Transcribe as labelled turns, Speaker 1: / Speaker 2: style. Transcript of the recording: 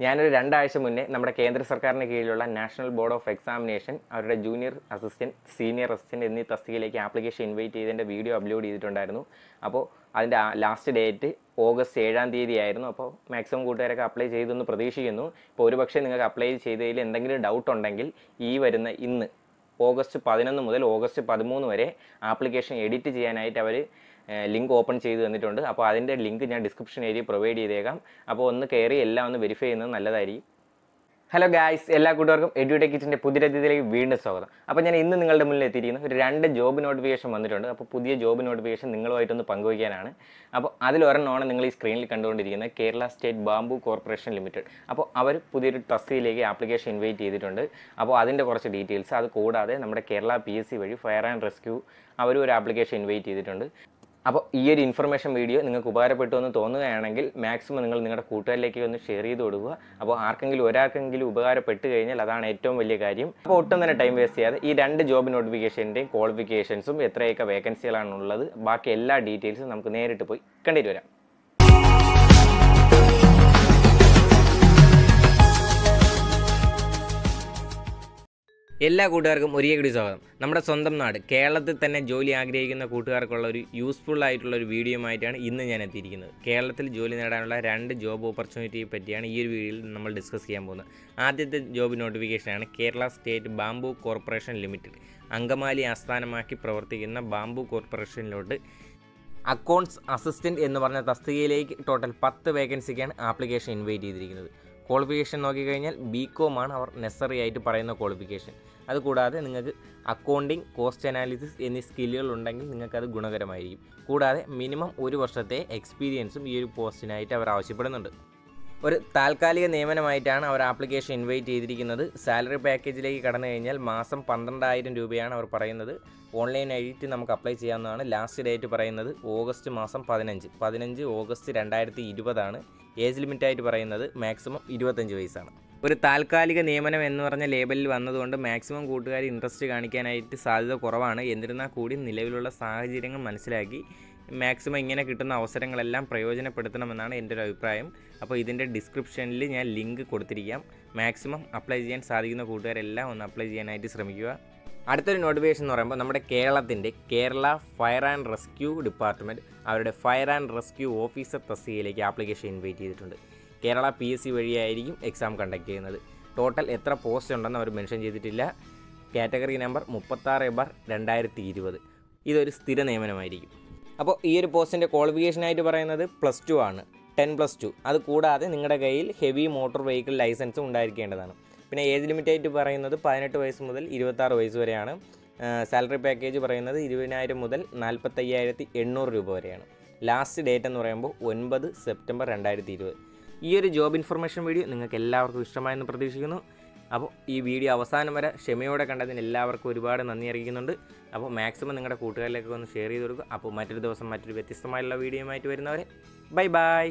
Speaker 1: ഞാനൊരു രണ്ടാഴ്ച മുന്നേ നമ്മുടെ കേന്ദ്ര സർക്കാരിന് കീഴിലുള്ള നാഷണൽ ബോർഡ് ഓഫ് എക്സാമിനേഷൻ അവരുടെ ജൂനിയർ അസിസ്റ്റന്റ് സീനിയർ അസിസ്റ്റന്റ് എന്നീ തസ്തികയിലേക്ക് ആപ്ലിക്കേഷൻ ഇൻവൈറ്റ് ചെയ്തതിന്റെ വീഡിയോ അപ്ലോഡ് ചെയ്തിട്ടുണ്ടായിരുന്നു. അപ്പോൾ അതിന്റെ ലാസ്റ്റ് ഡേറ്റ് ഓഗസ്റ്റ് ഏഴാം തീയതി ആയിരുന്നു അപ്പോൾ മാക്സിമം കൂട്ടുകാരൊക്കെ അപ്ലൈ ചെയ്തെന്ന് പ്രതീക്ഷിക്കുന്നു. ഇപ്പോൾ ഒരുപക്ഷെ നിങ്ങൾക്ക് അപ്ലൈ ചെയ്തതിൽ എന്തെങ്കിലും ഡൗട്ട് ഉണ്ടെങ്കിൽ ഈ വരുന്ന ഇന്ന് ഓഗസ്റ്റ് പതിനൊന്ന് മുതൽ ഓഗസ്റ്റ് പതിമൂന്ന് വരെ ആപ്ലിക്കേഷൻ എഡിറ്റ് ചെയ്യാനായിട്ട് അവർ ലിങ്ക് ഓപ്പൺ ചെയ്ത് തന്നിട്ടുണ്ട്. അപ്പോൾ അതിന്റെ ലിങ്ക് ഞാൻ ഡിസ്ക്രിപ്ഷൻ ഏരിയ പ്രൊവൈഡ് ചെയ്തേക്കാം. അപ്പോൾ ഒന്ന് കയറി എല്ലാം ഒന്ന് വെരിഫൈ ചെയ്യുന്നത് നല്ലതായിരിക്കും. ഹലോ ഗായ്സ് എല്ലാ കൂട്ടുകാർക്കും എഡ്യൂടെക് പുതിയ രീതിയിലേക്ക് വീണ്ടും സ്വാഗതം. അപ്പോൾ ഞാൻ ഇന്ന് നിങ്ങളുടെ മുന്നിൽ എത്തിയിരിക്കുന്ന. ഒരു രണ്ട് ജോബ് നോട്ടിഫിക്കേഷൻ വന്നിട്ടുണ്ട്. അപ്പോൾ പുതിയ ജോബ് നോട്ടിഫിക്കേഷൻ നിങ്ങളുമായിട്ടൊന്ന് പങ്കുവയ്ക്കാനാണ്. അപ്പോൾ അതിലൊരെണ്ണമാണ് നിങ്ങൾ ഈ സ്ക്രീനിൽ കണ്ടുകൊണ്ടിരിക്കുന്നത്. Kerala state bamboo corporation limited. അപ്പോൾ അവർ പുതിയൊരു തസ്തിയിലേക്ക് ആപ്ലിക്കേഷൻ ഇൻവൈറ്റ് ചെയ്തിട്ടുണ്ട്. അപ്പോൾ അതിന്റെ കുറച്ച് ഡീറ്റെയിൽസ്. അത് കൂടാതെ നമ്മുടെ കേരള പി വഴി ഫയർ ആൻഡ് റെസ്ക്യൂ അവരും ഒരു ആപ്ലിക്കേഷൻ ഇൻവൈറ്റ് ചെയ്തിട്ടുണ്ട്. അപ്പോൾ ഈ ഒരു ഇൻഫർമേഷൻ വീഡിയോ നിങ്ങൾക്ക് ഉപകാരപ്പെട്ടു എന്ന് തോന്നുകയാണെങ്കിൽ മാക്സിമം നിങ്ങൾ നിങ്ങളുടെ കൂട്ടുകാരിലേക്ക് ഒന്ന് ഷെയർ ചെയ്ത് കൊടുക്കുക. അപ്പോൾ ആർക്കെങ്കിലും ഒരാൾക്കെങ്കിലും ഉപകാരപ്പെട്ട് കഴിഞ്ഞാൽ അതാണ് ഏറ്റവും വലിയ കാര്യം. അപ്പോൾ ഒട്ടും തന്നെ ടൈം വേസ്റ്റ് ചെയ്യാതെ ഈ രണ്ട് ജോബ് നോട്ടിഫിക്കേഷന്റെയും ക്വാളിഫിക്കേഷൻസും എത്രയൊക്കെ വേക്കൻസികളാണുള്ളത് ബാക്കി എല്ലാ ഡീറ്റെയിൽസും നമുക്ക് നേരിട്ട് പോയി കണ്ടിട്ട് വരാം. എല്ലാ കൂട്ടുകാർക്കും ഒരേ കൂടി സ്വാഗതം. നമ്മുടെ സ്വന്തം നാട് കേരളത്തിൽ തന്നെ ജോലി ആഗ്രഹിക്കുന്ന കൂട്ടുകാർക്കുള്ള ഒരു യൂസ്ഫുൾ ആയിട്ടുള്ള ഒരു വീഡിയോ ആയിട്ടാണ് ഇന്ന് ഞാൻ എത്തിയിരിക്കുന്നത്. കേരളത്തിൽ ജോലി നേടാനുള്ള രണ്ട് ജോബ് ഓപ്പർച്യൂണിറ്റിയെ പറ്റിയാണ് ഈ ഒരു വീഡിയോയിൽ നമ്മൾ ഡിസ്കസ് ചെയ്യാൻ പോകുന്നത്. ആദ്യത്തെ job നോട്ടിഫിക്കേഷനാണ് Kerala state bamboo corporation limited. Angamaly ആസ്ഥാനമാക്കി പ്രവർത്തിക്കുന്ന ബാംബു കോർപ്പറേഷനിലോട്ട് അക്കൗണ്ട്സ് അസിസ്റ്റന്റ് എന്ന് പറഞ്ഞ തസ്തികയിലേക്ക് ടോട്ടൽ പത്ത് വേക്കൻസിക്കാണ് ആപ്ലിക്കേഷൻ ഇൻവൈറ്റ് ചെയ്തിരിക്കുന്നത്. ക്വാളിഫിക്കേഷൻ നോക്കിക്കഴിഞ്ഞാൽ ബി കോം അവർ നെസറി ആയിട്ട് പറയുന്ന ക്വാളിഫിക്കേഷൻ അതുകൂടാതെ നിങ്ങൾക്ക് അക്കൗണ്ടിങ് കോസ്റ്റ് അനാലിസിസ് എന്നീ സ്കില്ലുകൾ ഉണ്ടെങ്കിൽ നിങ്ങൾക്കത് ഗുണകരമായിരിക്കും. കൂടാതെ മിനിമം ഒരു വർഷത്തെ എക്സ്പീരിയൻസും ഈ ഒരു പോസ്റ്റിനായിട്ട് അവർ ആവശ്യപ്പെടുന്നുണ്ട്. ഒരു താൽക്കാലിക നിയമനമായിട്ടാണ് അവർ ആപ്ലിക്കേഷൻ ഇൻവൈറ്റ് ചെയ്തിരിക്കുന്നത്. സാലറി പാക്കേജിലേക്ക് കടന്നു കഴിഞ്ഞാൽ മാസം പന്ത്രണ്ടായിരം രൂപയാണ് അവർ പറയുന്നത്. ഓൺലൈൻ ആയിട്ട് നമുക്ക് അപ്ലൈ ചെയ്യാവുന്നതാണ്. ലാസ്റ്റ് ഡേറ്റ് പറയുന്നത് ഓഗസ്റ്റ് മാസം പതിനഞ്ച്. പതിനഞ്ച് ഓഗസ്റ്റ് രണ്ടായിരത്തി ഇരുപതാണ്. ഏജ് ലിമിറ്റായിട്ട് പറയുന്നത് മാക്സിമം ഇരുപത്തഞ്ച് വയസ്സാണ്. ഒരു താൽക്കാലിക നിയമനം എന്ന് പറഞ്ഞ ലേബലിൽ വന്നതുകൊണ്ട് മാക്സിമം കൂട്ടുകാർ ഇൻട്രസ്റ്റ് കാണിക്കാനായിട്ട് സാധ്യത കുറവാണ്. എന്നിരുന്നാൽ കൂടി നിലവിലുള്ള സാഹചര്യങ്ങൾ മനസ്സിലാക്കി മാക്സിമം ഇങ്ങനെ കിട്ടുന്ന അവസരങ്ങളെല്ലാം പ്രയോജനപ്പെടുത്തണമെന്നാണ് എന്റെ ഒരു അഭിപ്രായം. അപ്പോൾ ഇതിന്റെ ഡിസ്ക്രിപ്ഷനിൽ ഞാൻ ലിങ്ക് കൊടുത്തിരിക്കാം. മാക്സിമം അപ്ലൈ ചെയ്യാൻ സാധിക്കുന്ന കൂട്ടുകാരെല്ലാം ഒന്ന് അപ്ലൈ ചെയ്യാനായിട്ട് ശ്രമിക്കുക. അടുത്തൊരു നോട്ടിഫിക്കേഷൻ എന്ന് പറയുമ്പോൾ നമ്മുടെ കേരളത്തിന്റെ Kerala fire and rescue department അവരുടെ ഫയർ ആൻഡ് റെസ്ക്യൂ ഓഫീസർ തസ്തികയിലേക്ക് ആപ്ലിക്കേഷൻ ഇൻവൈറ്റ് ചെയ്തിട്ടുണ്ട്. കേരള പി എസ് സി വഴിയായിരിക്കും എക്സാം കണ്ടക്ട് ചെയ്യുന്നത്. ടോട്ടൽ എത്ര പോസ്റ്റ് ഉണ്ടെന്ന് അവർ മെൻഷൻ ചെയ്തിട്ടില്ല. കാറ്റഗറി നമ്പർ മുപ്പത്താറ് ബാർ രണ്ടായിരത്തി ഇരുപത് ഇതൊരു സ്ഥിര നിയമനമായിരിക്കും. അപ്പോൾ ഈ ഒരു പോസ്റ്റിന്റെ ക്വാളിഫിക്കേഷനായിട്ട് പറയുന്നത് പ്ലസ് ടു ആണ്. ടെൻ പ്ലസ് ടു അത് കൂടാതെ നിങ്ങളുടെ കയ്യിൽ ഹെവി മോട്ടോർ വെഹിക്കിൾ ലൈസൻസും ഉണ്ടായിരിക്കേണ്ടതാണ്. പിന്നെ ഏജ് ലിമിറ്റായിട്ട് പറയുന്നത് പതിനെട്ട് വയസ്സ് മുതൽ ഇരുപത്താറ് വയസ്സ് വരെയാണ്. സാലറി പാക്കേജ് പറയുന്നത് ഇരുപതിനായിരം മുതൽ നാൽപ്പത്തയ്യായിരത്തി എണ്ണൂറ് രൂപ വരെയാണ്. ലാസ്റ്റ് ഡേറ്റ് എന്ന് പറയുമ്പോൾ ഒൻപത് സെപ്റ്റംബർ രണ്ടായിരത്തി ഇരുപത്. ഈ ഒരു ജോബ് ഇൻഫർമേഷൻ വീഡിയോ നിങ്ങൾക്ക് എല്ലാവർക്കും ഇഷ്ടമായെന്ന് പ്രതീക്ഷിക്കുന്നു. അപ്പോൾ ഈ വീഡിയോ അവസാനം വരെ ക്ഷമയോടെ കണ്ടതിന് എല്ലാവർക്കും ഒരുപാട് നന്ദി അറിയിക്കുന്നുണ്ട്. അപ്പോൾ മാക്സിമം നിങ്ങളുടെ കൂട്ടുകാരിലേക്ക് ഒന്ന് ഷെയർ ചെയ്ത് കൊടുക്കുക. അപ്പോൾ മറ്റൊരു ദിവസം മറ്റൊരു വ്യത്യസ്തമായുള്ള വീഡിയോയുമായിട്ട് വരുന്നവരെ ബൈ ബൈ